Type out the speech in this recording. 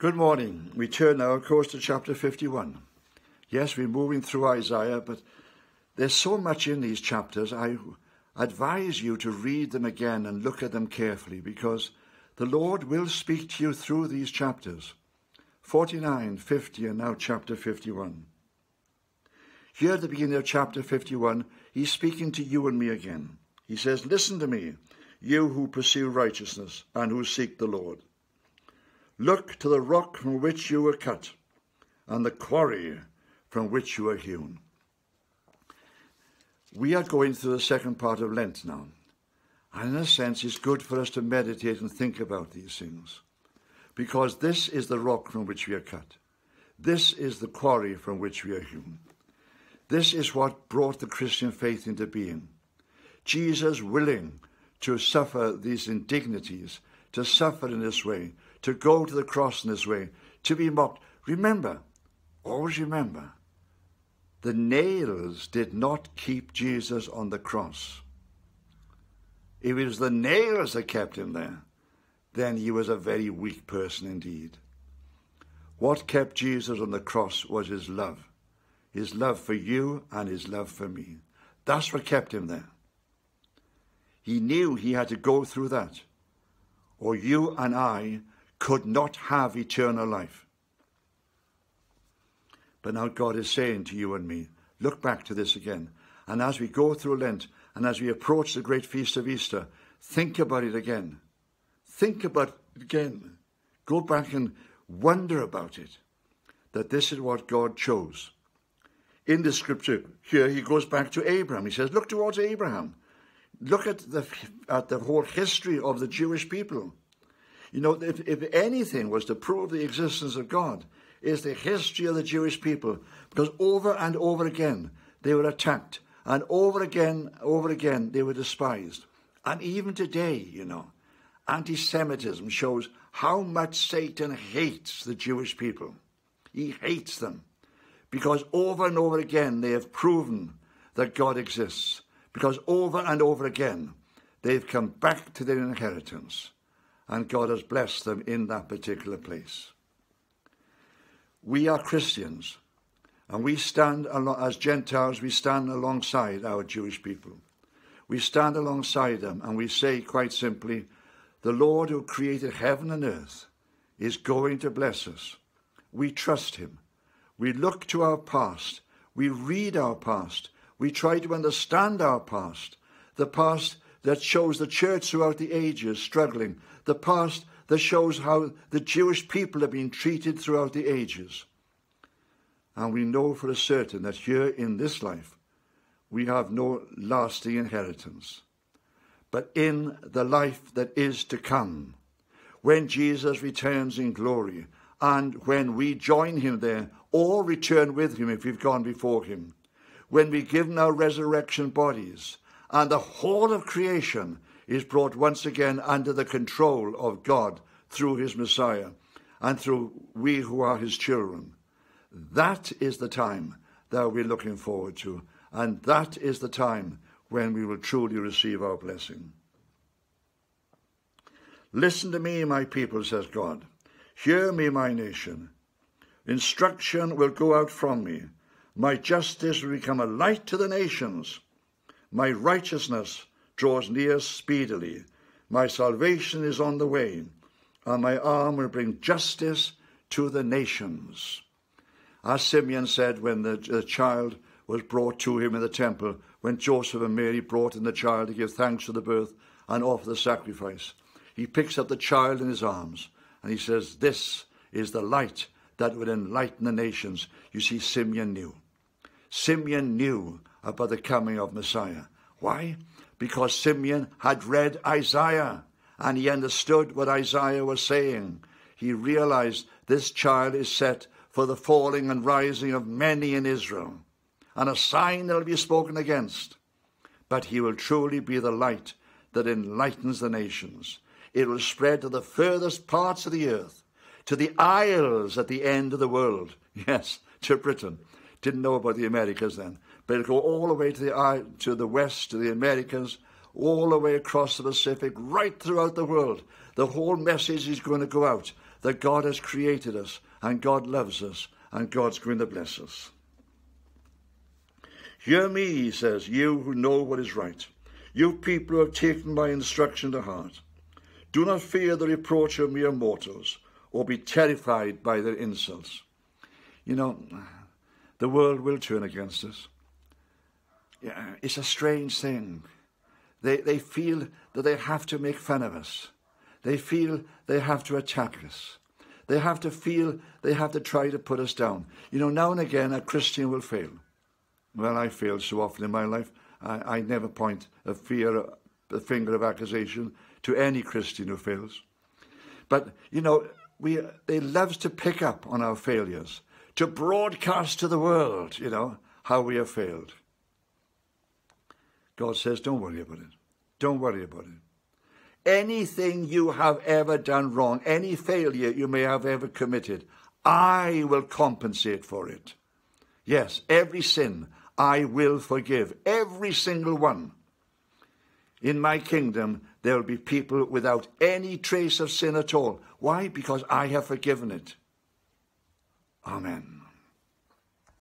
Good morning. We turn now, of course, to chapter 51. Yes, we're moving through Isaiah, but there's so much in these chapters. I advise you to read them again and look at them carefully because the Lord will speak to you through these chapters 49, 50, and now chapter 51. Here at the beginning of chapter 51, he's speaking to you and me again. He says, Listen to me, you who pursue righteousness and who seek the Lord. Look to the rock from which you were cut and the quarry from which you were hewn. We are going through the second part of Lent now. And in a sense, it's good for us to meditate and think about these things. Because this is the rock from which we are cut. This is the quarry from which we are hewn. This is what brought the Christian faith into being. Jesus willing to suffer these indignities, to suffer in this way, to go to the cross in this way, to be mocked. Remember, always remember, the nails did not keep Jesus on the cross. If it was the nails that kept him there, then he was a very weak person indeed. What kept Jesus on the cross was his love his love for you and his love for me. That's what kept him there. He knew he had to go through that, or you and I could not have eternal life. But now God is saying to you and me, look back to this again. And as we go through Lent and as we approach the great feast of Easter, think about it again. Think about it again. Go back and wonder about it. That this is what God chose in the scripture here, he goes back to Abraham. He says, Look towards Abraham. Look at the, at the whole history of the Jewish people. You know, if, if anything was to prove the existence of God, is the history of the Jewish people. Because over and over again, they were attacked. And over again, over again, they were despised. And even today, you know, anti Semitism shows how much Satan hates the Jewish people. He hates them because over and over again they have proven that God exists. Because over and over again they've come back to their inheritance and God has blessed them in that particular place. We are Christians and we stand as Gentiles, we stand alongside our Jewish people. We stand alongside them and we say quite simply, the Lord who created heaven and earth is going to bless us. We trust him. We look to our past. We read our past. We try to understand our past. The past that shows the church throughout the ages struggling. The past that shows how the Jewish people have been treated throughout the ages. And we know for a certain that here in this life, we have no lasting inheritance. But in the life that is to come, when Jesus returns in glory, and when we join him there, or return with him if we've gone before him, when we give our resurrection bodies, and the whole of creation is brought once again under the control of God through his Messiah and through we who are his children. That is the time that we're looking forward to, and that is the time when we will truly receive our blessing. Listen to me, my people, says God. Hear me, my nation. Instruction will go out from me. My justice will become a light to the nations. My righteousness draws near speedily. My salvation is on the way, and my arm will bring justice to the nations. As Simeon said when the, the child was brought to him in the temple, when Joseph and Mary brought in the child to give thanks for the birth and offer the sacrifice, he picks up the child in his arms and he says, This is the light that would enlighten the nations. You see, Simeon knew. Simeon knew about the coming of Messiah. Why? Because Simeon had read Isaiah and he understood what Isaiah was saying. He realized this child is set for the falling and rising of many in Israel, and a sign that will be spoken against. But he will truly be the light that enlightens the nations. It will spread to the furthest parts of the earth to the isles at the end of the world. Yes, to Britain. Didn't know about the Americas then. But it'll go all the way to the, to the west, to the Americas, all the way across the Pacific, right throughout the world. The whole message is going to go out that God has created us and God loves us and God's going to bless us. Hear me, he says, you who know what is right, you people who have taken my instruction to heart. Do not fear the reproach of mere mortals, or be terrified by their insults. You know, the world will turn against us. Yeah, it's a strange thing. They, they feel that they have to make fun of us. They feel they have to attack us. They have to feel they have to try to put us down. You know, now and again a Christian will fail. Well, I failed so often in my life. I, I never point a fear, a finger of accusation to any Christian who fails. But, you know, we, they love to pick up on our failures, to broadcast to the world, you know, how we have failed. God says, don't worry about it. Don't worry about it. Anything you have ever done wrong, any failure you may have ever committed, I will compensate for it. Yes, every sin I will forgive, every single one. In my kingdom, there will be people without any trace of sin at all. Why? Because I have forgiven it. Amen.